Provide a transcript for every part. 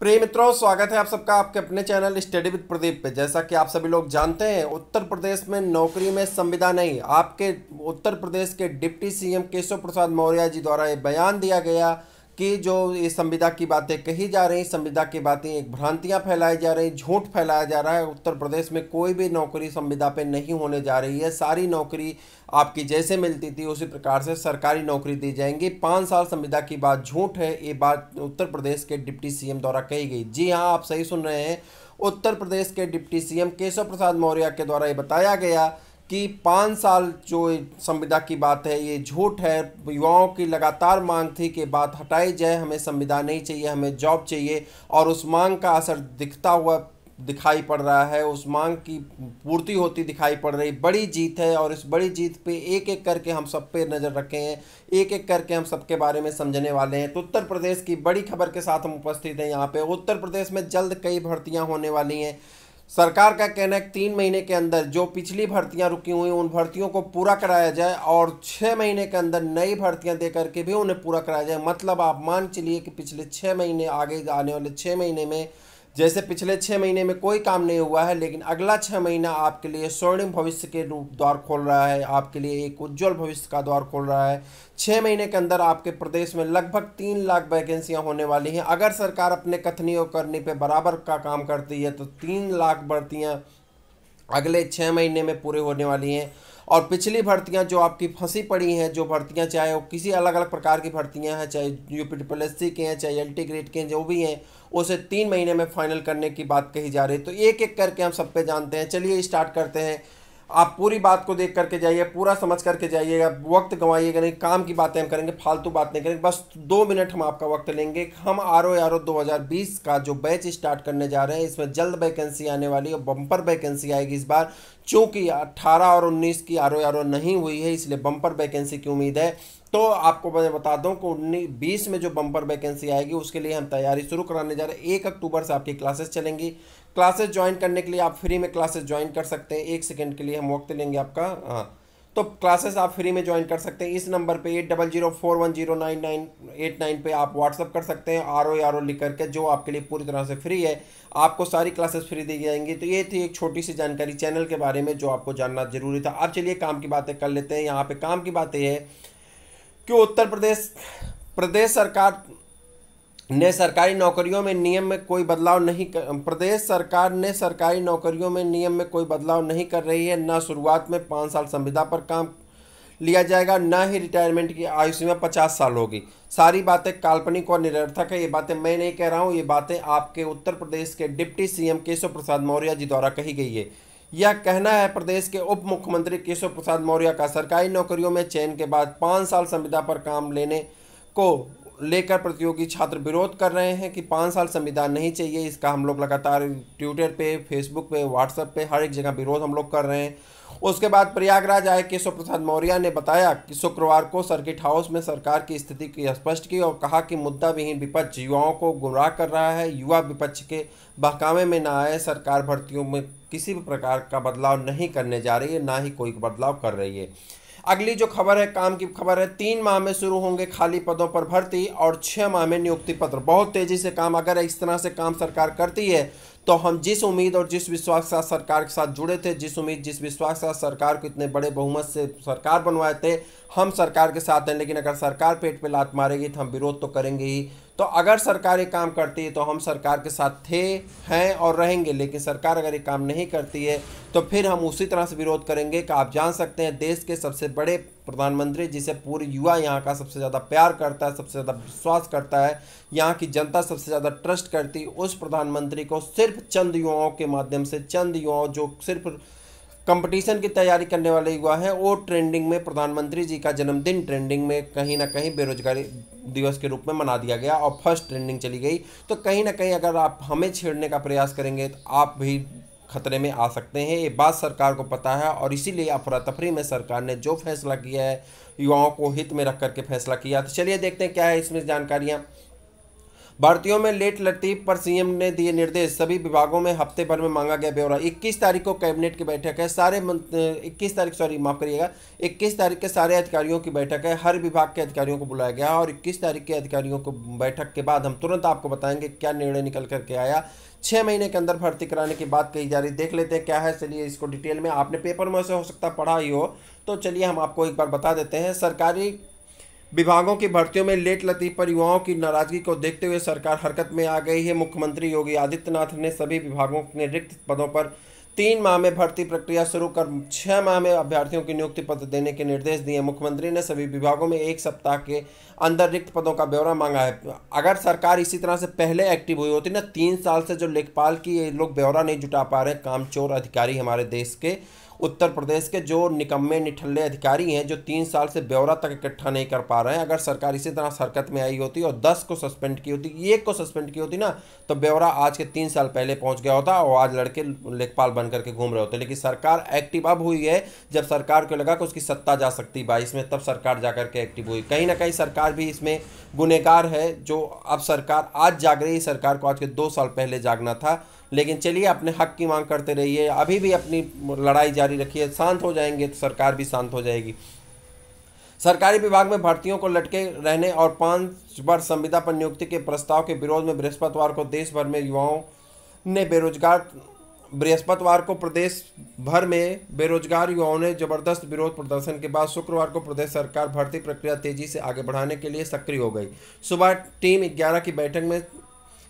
प्रिय मित्रों, स्वागत है आप सबका आपके अपने चैनल स्टडी विद प्रदीप पे। जैसा कि आप सभी लोग जानते हैं, उत्तर प्रदेश में नौकरी में संविदा नहीं, आपके उत्तर प्रदेश के डिप्टी सीएम केशव प्रसाद मौर्य जी द्वारा ये बयान दिया गया कि जो ये संविदा की बातें कही जा रही संविदा की बातें एक भ्रांतियाँ फैलाई जा रही झूठ फैलाया जा रहा है। उत्तर प्रदेश में कोई भी नौकरी संविदा पे नहीं होने जा रही है। सारी नौकरी आपकी जैसे मिलती थी, उसी प्रकार से सरकारी नौकरी दी जाएँगी। पाँच साल संविदा की बात झूठ है, ये बात उत्तर प्रदेश के डिप्टी सीएम द्वारा कही गई। जी हाँ आप सही सुन रहे हैं। उत्तर प्रदेश के डिप्टी सीएम केशव प्रसाद मौर्य के द्वारा ये बताया गया कि पाँच साल जो संविदा की बात है, ये झूठ है। युवाओं की लगातार मांग थी कि बात हटाई जाए, हमें संविदा नहीं चाहिए, हमें जॉब चाहिए और उस मांग का असर दिखता हुआ दिखाई पड़ रहा है। उस मांग की पूर्ति होती दिखाई पड़ रही। बड़ी जीत है और इस बड़ी जीत पे एक एक करके हम सब पे नज़र रखे। हैं एक एक करके हम सबके बारे में समझने वाले हैं। तो उत्तर प्रदेश की बड़ी खबर के साथ हम उपस्थित हैं यहाँ पे। उत्तर प्रदेश में जल्द कई भर्तियाँ होने वाली हैं। सरकार का कहना है कि तीन महीने के अंदर जो पिछली भर्तियाँ रुकी हुई, उन भर्तियों को पूरा कराया जाए और छः महीने के अंदर नई भर्तियाँ दे करके भी उन्हें पूरा कराया जाए। मतलब आप मान चलिए कि पिछले छः महीने आगे आने वाले छः महीने में जैसे पिछले छः महीने में कोई काम नहीं हुआ है, लेकिन अगला छः महीना आपके लिए स्वर्णिम भविष्य के रूप द्वार खोल रहा है, आपके लिए एक उज्जवल भविष्य का द्वार खोल रहा है। छः महीने के अंदर आपके प्रदेश में लगभग तीन लाख वैकेंसियाँ होने वाली हैं। अगर सरकार अपने कथनी और करनी पे बराबर का काम करती है तो तीन लाख भर्तियाँ अगले छः महीने में पूरे होने वाली हैं। और पिछली भर्तियाँ जो आपकी फंसी पड़ी हैं, जो भर्तियाँ चाहे वो किसी अलग अलग प्रकार की भर्तियाँ हैं, चाहे यू पी के हैं, चाहे एल टी ग्रेड के हैं, जो भी हैं, उसे तीन महीने में फाइनल करने की बात कही जा रही है। तो एक एक करके हम सब पे जानते हैं। चलिए स्टार्ट करते हैं। आप पूरी बात को देख करके जाइए, पूरा समझ करके जाइएगा, वक्त गंवाइएगा नहीं, काम की बातें हम करेंगे, फालतू बात नहीं करेंगे, बस दो मिनट हम आपका वक्त लेंगे। हम आर ओ आर ओ दो हज़ार बीस का जो बैच स्टार्ट करने जा रहे हैं, इसमें जल्द वैकेंसी आने वाली है बम्पर वैकेंसी आएगी इस बार। चूँकि अट्ठारह और उन्नीस की आर ओ आर ओ नहीं हुई है, इसलिए बम्पर वैकेंसी की उम्मीद है। तो आपको मैं बता दूँ कि उन्नीस बीस में जो बम्पर वैकेंसी आएगी, उसके लिए हम तैयारी शुरू कराने जा रहे हैं। एक अक्टूबर से आपकी क्लासेस चलेंगी। क्लासेस ज्वाइन करने के लिए आप फ्री में क्लासेस ज्वाइन कर सकते हैं। एक सेकेंड के लिए हम वक्त लेंगे आपका। हाँ। तो क्लासेस आप फ्री में ज्वाइन कर सकते हैं। इस नंबर पे eight double zero four one zero nine nine eight nine पर आप व्हाट्सअप कर सकते हैं। आर ओ आर ओ लिख करके जो आपके लिए पूरी तरह से फ्री है, आपको सारी क्लासेस फ्री दी जाएँगी। तो ये थी एक छोटी सी जानकारी चैनल के बारे में जो आपको जानना ज़रूरी था। अब चलिए काम की बातें कर लेते हैं। यहाँ पे काम की बातें है। कि उत्तर प्रदेश प्रदेश सरकार ने सरकारी नौकरियों में नियम में कोई बदलाव नहीं कर प्रदेश सरकार ने सरकारी नौकरियों में नियम में कोई बदलाव नहीं कर रही है। न शुरुआत में पाँच साल संविदा पर काम लिया जाएगा, न ही रिटायरमेंट की आयु सीमा पचास साल होगी। सारी बातें काल्पनिक और निरर्थक है। ये बातें मैं नहीं कह रहा हूँ, ये बातें आपके उत्तर प्रदेश के डिप्टी सीएम केशव प्रसाद मौर्य जी द्वारा कही गई है। यह कहना है प्रदेश के उप मुख्यमंत्री केशव प्रसाद मौर्य का, सरकारी नौकरियों में चयन के बाद पाँच साल संविदा पर काम लेने को लेकर प्रतियोगी छात्र विरोध कर रहे हैं कि पाँच साल संविधान नहीं चाहिए। इसका हम लोग लगातार ट्विटर पे फेसबुक पे व्हाट्सएप पे, हर एक जगह विरोध हम लोग कर रहे हैं। उसके बाद प्रयागराज आए केशव प्रसाद मौर्य ने बताया कि शुक्रवार को सर्किट हाउस में सरकार की स्थिति की स्पष्ट की और कहा कि मुद्दा विहीन विपक्ष युवाओं को गुमराह कर रहा है। युवा विपक्ष के बहकावे में न आए सरकार भर्तियों में किसी भी प्रकार का बदलाव नहीं करने जा रही है, ना ही कोई बदलाव कर रही है। अगली जो खबर है, काम की खबर है, तीन माह में शुरू होंगे खाली पदों पर भर्ती और छः माह में नियुक्ति पत्र। बहुत तेज़ी से काम, अगर इस तरह से काम सरकार करती है तो हम जिस उम्मीद और जिस विश्वास के साथ सरकार के साथ जुड़े थे, जिस उम्मीद, जिस विश्वास के साथ सरकार को इतने बड़े बहुमत से सरकार बनवाए थे, हम सरकार के साथ हैं, लेकिन अगर सरकार पेट पे लात मारेगी तो हम विरोध तो करेंगे ही। तो अगर सरकार ये काम करती है तो हम सरकार के साथ थे, हैं और रहेंगे, लेकिन सरकार अगर ये काम नहीं करती है तो फिर हम उसी तरह से विरोध करेंगे कि आप जान सकते हैं, देश के सबसे बड़े प्रधानमंत्री, जिसे पूरे युवा यहाँ का सबसे ज़्यादा प्यार करता है, सबसे ज़्यादा विश्वास करता है, यहाँ की जनता सबसे ज़्यादा ट्रस्ट करती उस प्रधानमंत्री को सिर्फ़ चंद युवाओं के माध्यम से, चंद युवाओं जो सिर्फ़ कंपटीशन की तैयारी करने वाले युवा हैं, वो ट्रेंडिंग में, प्रधानमंत्री जी का जन्मदिन ट्रेंडिंग में कहीं ना कहीं बेरोजगारी दिवस के रूप में मना दिया गया और फ़र्स्ट ट्रेंडिंग चली गई। तो कहीं ना कहीं अगर आप हमें छेड़ने का प्रयास करेंगे तो आप भी खतरे में आ सकते हैं, ये बात सरकार को पता है और इसीलिए अफरा तफरी में सरकार ने जो फैसला किया है, युवाओं को हित में रख करके फैसला किया। तो चलिए देखते हैं क्या है इसमें जानकारियाँ। भर्तियों में लेट लतीफ पर सीएम ने दिए निर्देश। सभी विभागों में हफ़्ते भर में मांगा गया ब्यौरा। 21 तारीख को कैबिनेट की बैठक है। सारे 21 तारीख, सॉरी, माफ़ करिएगा। 21 तारीख के सारे अधिकारियों की बैठक है। हर विभाग के अधिकारियों को बुलाया गया और 21 तारीख के अधिकारियों को बैठक के बाद हम तुरंत आपको बताएँगे क्या निर्णय निकल करके आया। छः महीने के अंदर भर्ती कराने की बात कही जा रही। देख लेते हैं क्या है। चलिए इसको डिटेल में। आपने पेपर में से हो सकता पढ़ा ही हो। तो चलिए हम आपको एक बार बता देते हैं। सरकारी विभागों की भर्तियों में लेट लतीफ पर युवाओं की नाराज़गी को देखते हुए सरकार हरकत में आ गई है। मुख्यमंत्री योगी आदित्यनाथ ने सभी विभागों के रिक्त पदों पर तीन माह में भर्ती प्रक्रिया शुरू कर छह माह में अभ्यर्थियों की नियुक्ति पत्र देने के निर्देश दिए। मुख्यमंत्री ने सभी विभागों में एक सप्ताह के अंदर रिक्त पदों का ब्यौरा मांगा है। अगर सरकार इसी तरह से पहले एक्टिव हुई होती ना, तीन साल से जो लेखपाल की ये लोग ब्यौरा नहीं जुटा पा रहे कामचोर अधिकारी हमारे देश के उत्तर प्रदेश के जो निकम्मे निठल्ले अधिकारी हैं, जो तीन साल से ब्यौरा तक इकट्ठा नहीं कर पा रहे हैं, अगर सरकार इसी तरह हरकत में आई होती और दस को सस्पेंड की होती, एक को सस्पेंड की होती ना तो ब्यौरा आज के तीन साल पहले पहुँच गया होता और आज लड़के लेखपाल बन करके घूम रहे होते। लेकिन सरकार एक्टिव अब हुई है, जब सरकार को लगा कि उसकी सत्ता जा सकती बाईस में, तब सरकार जा करके एक्टिव हुई। कहीं ना कहीं सरकार भी इसमें गुनेगार है, जो अब सरकार, आज जाग रही सरकार को आज के दो साल पहले जागना था। लेकिन चलिए, अपने हक की मांग करते रहिए। अभी भी अपनी लड़ाई जारी रखिए। शांत हो जाएँगे तो सरकार भी शांत हो जाएगी। सरकारी विभाग में भर्तियों को लटके रहने और पाँच वर्ष संविदा पर नियुक्ति के प्रस्ताव के विरोध में बृहस्पतिवार को देश भर में युवाओं ने बेरोजगार, बृहस्पतिवार को प्रदेश भर में बेरोजगार युवाओं ने ज़बरदस्त विरोध प्रदर्शन के बाद शुक्रवार को प्रदेश सरकार भर्ती प्रक्रिया तेज़ी से आगे बढ़ाने के लिए सक्रिय हो गई। सुबह टीम 11 की बैठक में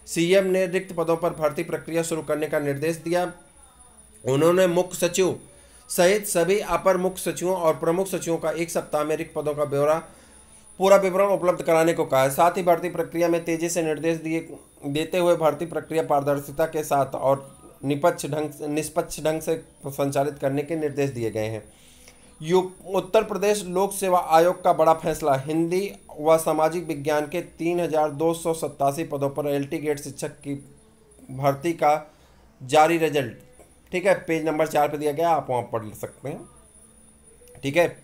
सीएम ने रिक्त पदों पर भर्ती प्रक्रिया शुरू करने का निर्देश दिया। उन्होंने मुख्य सचिव सहित सभी अपर मुख्य सचिवों और प्रमुख सचिवों का एक सप्ताह में रिक्त पदों का ब्यौरा, पूरा विवरण उपलब्ध कराने को कहा साथ ही भर्ती प्रक्रिया में तेज़ी से निर्देश दिए, देते हुए भर्ती प्रक्रिया पारदर्शिता के साथ और निपक्ष ढंग निष्पक्ष ढंग से संचालित करने के निर्देश दिए गए हैं। यू, उत्तर प्रदेश लोक सेवा आयोग का बड़ा फैसला, हिंदी व सामाजिक विज्ञान के तीन हज़ार दो सौ सत्तासी पदों पर एल टी गेट शिक्षक की भर्ती का जारी रिज़ल्ट। ठीक है, पेज नंबर चार पे दिया गया, आप वहाँ पढ़ सकते हैं। ठीक है,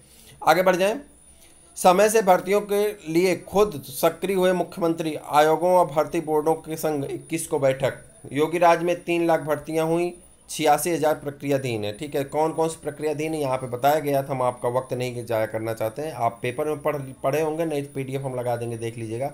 आगे बढ़ जाएँ। समय से भर्तियों के लिए खुद सक्रिय हुए मुख्यमंत्री आयोगों और भर्ती बोर्डों के संग इक्कीस को बैठक। योगी राज में तीन लाख भर्तियाँ हुई। छियासी हज़ार प्रक्रियाधीन है, ठीक है? कौन कौन सी प्रक्रियाधीन है? यहाँ पे बताया गया था, हम आपका वक्त नहीं जाया करना चाहते हैं। आप पेपर में पढ़, पढ़े होंगे नहीं तो पी हम लगा देंगे, देख लीजिएगा।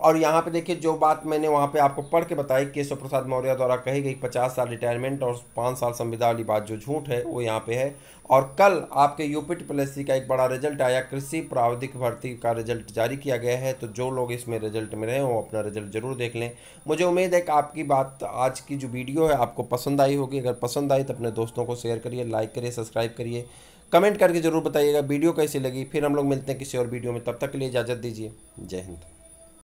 और यहाँ पे देखिए, जो बात मैंने वहाँ पे आपको पढ़ के बताई, केशव प्रसाद मौर्य द्वारा कही गई पचास साल रिटायरमेंट और पाँच साल संविदा वाली बात जो झूठ है, वो यहाँ पे है। और कल आपके यूपी प्लस का एक बड़ा रिज़ल्ट आया, कृषि प्रावधिक भर्ती का रिज़ल्ट जारी किया गया है। तो जो लोग इसमें रिज़ल्ट में रहे वो अपना रिज़ल्ट ज़रूर देख लें। मुझे उम्मीद है कि आपकी बात, आज की जो वीडियो है, आपको पसंद आई होगी। अगर पसंद आई तो अपने दोस्तों को शेयर करिए लाइक करिए सब्सक्राइब करिए। कमेंट करके ज़रूर बताइएगा वीडियो कैसी लगी। फिर हम लोग मिलते हैं किसी और वीडियो में। तब तक के लिए इजाज़त दीजिए। जय हिंद।